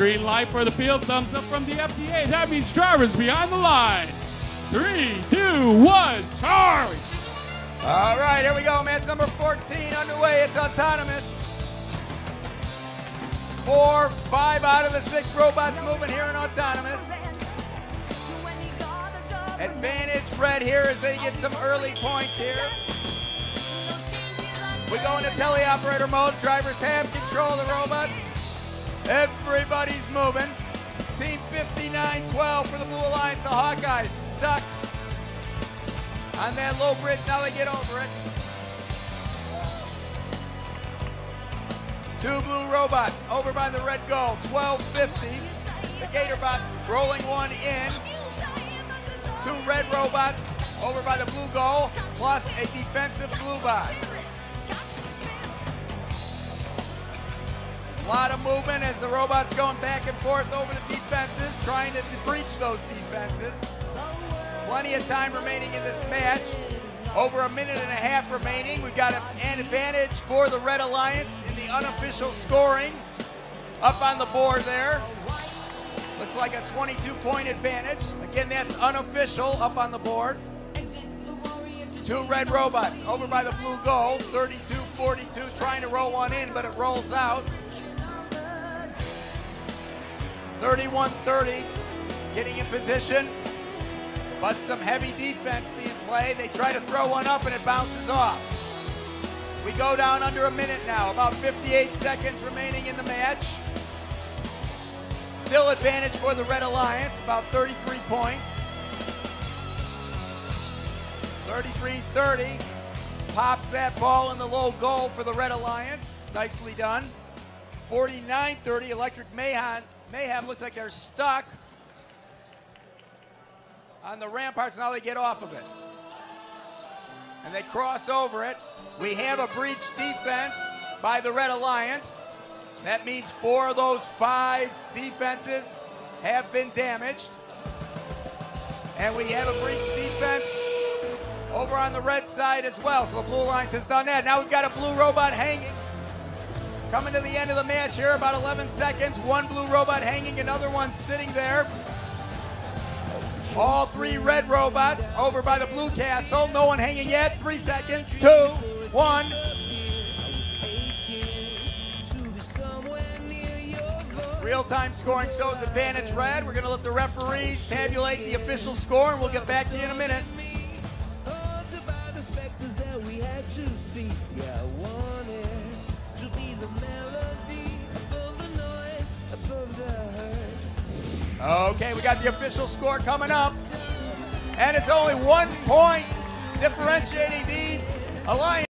Green light for the field, thumbs up from the FTA. That means drivers behind the line. Three, two, one, charge! All right, here we go. Match number 14 underway. It's autonomous. Four, five out of the six robots moving here in autonomous. Advantage red here as they get some early points here. We go into teleoperator mode. Drivers have control of the robots. Everybody's moving. Team 59-12 for the Blue Alliance. The Hawkeyes stuck on that low bridge. Now they get over it. Two blue robots over by the red goal. 1250. The Gatorbots rolling one in. Two red robots over by the blue goal, plus a defensive blue bot. A lot of movement as the robots going back and forth over the defenses, trying to breach those defenses. Plenty of time remaining in this match. Over a minute and a half remaining. We've got an advantage for the Red Alliance in the unofficial scoring. Up on the board there. Looks like a 22 point advantage. Again, that's unofficial up on the board. Two red robots over by the blue goal. 32 42, trying to roll one in, but it rolls out. 31 30, getting in position. But some heavy defense being played. They try to throw one up and it bounces off. We go down under a minute now, about 58 seconds remaining in the match. Still advantage for the Red Alliance, about 33 points. 33-30. Pops that ball in the low goal for the Red Alliance. Nicely done. 49-30, Electric Mayhem. Mayhem looks like they're stuck on the ramparts. Now they get off of it. And they cross over it. We have a breach defense by the Red Alliance. That means four of those five defenses have been damaged. And we have a breach defense over on the red side as well. So the Blue Alliance has done that. Now we've got a blue robot hanging. Coming to the end of the match here, about 11 seconds. One blue robot hanging, another one sitting there. All three red robots over by the blue castle. No one hanging yet. Three seconds. Two, one. Real-time scoring shows advantage red. We're going to let the referees tabulate the official score, and we'll get back to you in a minute. Okay, we got the official score coming up. And it's only one point differentiating these alliances.